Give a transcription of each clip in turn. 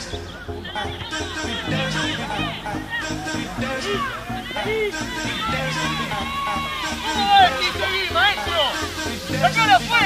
dancing. ¿Cómo va a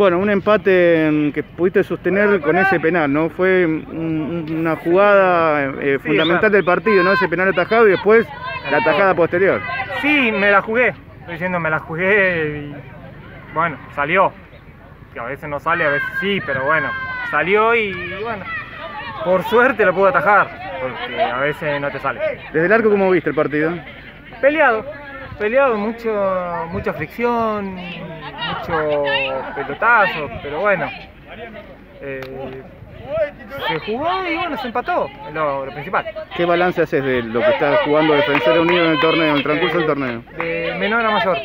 Bueno, un empate que pudiste sostener con ese penal, ¿no? Fue un- un- una jugada eh, fundamental del partido, ¿no? Ese penal atajado y después la atajada posterior. Sí, me la jugué. Estoy diciendo, me la jugué y bueno, salió. Que a veces no sale, a veces sí, pero bueno, salió y bueno, por suerte lo pude atajar, porque a veces no te sale. Desde el arco, ¿cómo viste el partido? Peleado, peleado, mucho, mucha fricción, mucho pelotazo, pero bueno. eh, se jugó y bueno, se empató, lo, lo principal. ¿Qué balance haces de lo que está jugando Defensor Unido en el torneo, en el transcurso del torneo? de menor a mayor.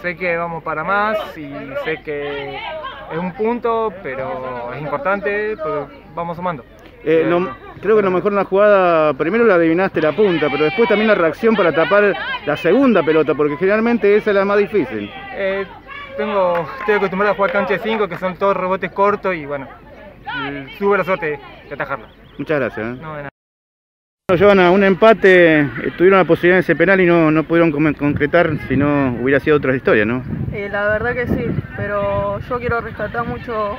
Sé que vamos para más y sé que es un punto, pero es importante, pero vamos sumando. Eh, lo- creo que lo mejor en la jugada, primero la adivinaste la punta, pero después también la reacción para tapar la segunda pelota, porque generalmente esa es la más difícil. Eh, tengo, estoy acostumbrado a jugar cancha de 5, que son todos rebotes cortos y bueno, tuve la suerte de atajarla. Muchas gracias. ¿eh? No, de nada. Bueno, Giovanna, un empate, eh, tuvieron la posibilidad de ese penal y no, no pudieron concretar, si no hubiera sido otra historia, ¿no? Eh, la verdad que sí, pero yo quiero rescatar mucho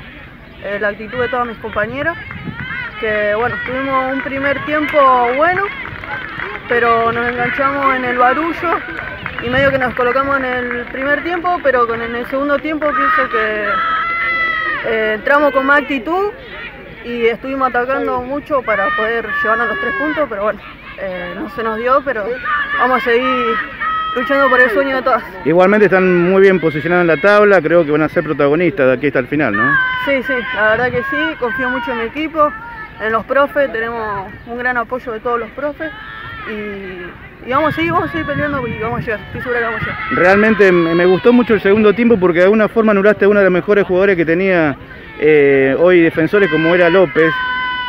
eh, la actitud de todas mis compañeras, que bueno, tuvimos un primer tiempo bueno, pero nos enganchamos en el barullo y medio que nos colocamos en el primer tiempo, pero con en el segundo tiempo pienso que eh, entramos con más actitud y estuvimos atacando mucho para poder llevarnos los tres puntos, pero bueno, eh, no se nos dio, pero vamos a seguir luchando por el sueño de todas. Igualmente están muy bien posicionados en la tabla, creo que van a ser protagonistas de aquí hasta el final, ¿no? Sí, sí, la verdad que sí, confío mucho en mi equipo, en los profes, tenemos un gran apoyo de todos los profes y, y vamos a seguir, vamos a seguir peleando y vamos a llegar, estoy segura que vamos a llegar. Realmente me gustó mucho el segundo tiempo porque de alguna forma anulaste a uno de los mejores jugadores que tenía eh, hoy defensores como era López.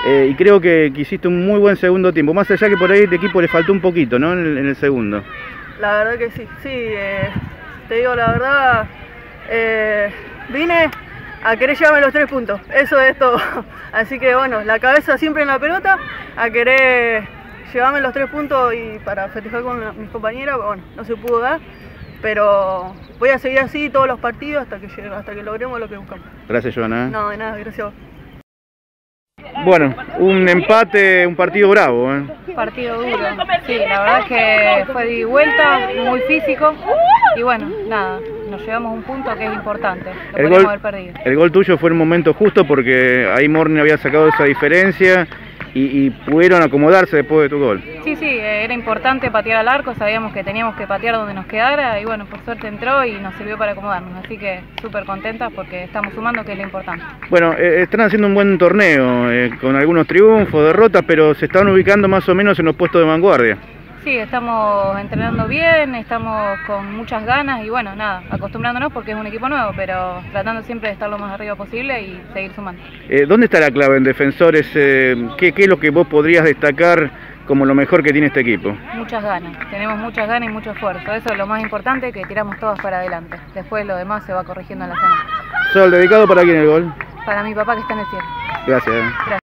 eh, y creo que, que hiciste un muy buen segundo tiempo, más allá que por ahí el equipo le faltó un poquito, ¿no? En el, en el segundo. La verdad que sí, sí, eh, te digo la verdad, vine a querer llevarme los tres puntos, eso es todo. Así que bueno, la cabeza siempre en la pelota, a querer llevarme los tres puntos y para festejar con la- mis compañeras, bueno, no se pudo dar, pero voy a seguir así todos los partidos hasta que llegue, hasta que logremos lo que buscamos. Gracias, Joana. No, de nada, gracias a vos. Bueno, un empate, un partido bravo, ¿eh? Partido duro. Sí, la verdad es que fue de vuelta, muy físico. Y bueno, nada, nos llevamos un punto que es importante. Lo El gol, haber perdido. el gol tuyo fue en el momento justo porque ahí Morni había sacado esa diferencia y, y pudieron acomodarse después de tu gol. Sí, sí, eh, era importante patear al arco, sabíamos que teníamos que patear donde nos quedara y bueno, por suerte entró y nos sirvió para acomodarnos. Así que súper contentas porque estamos sumando, que es lo importante. Bueno, eh, están haciendo un buen torneo, eh, con algunos triunfos, derrotas, pero se están ubicando más o menos en los puestos de vanguardia. Sí, estamos entrenando bien, estamos con muchas ganas y bueno, nada, acostumbrándonos porque es un equipo nuevo, pero tratando siempre de estar lo más arriba posible y seguir sumando. Eh, ¿Dónde está la clave en defensores? Eh, ¿qué, qué es lo que vos podrías destacar como lo mejor que tiene este equipo? Muchas ganas, tenemos muchas ganas y mucho esfuerzo. Eso es lo más importante, que tiramos todas para adelante. Después lo demás se va corrigiendo en la semana. Sol, dedicado para quién el gol. Para mi papá que está en el cielo. Gracias. eh. Gracias.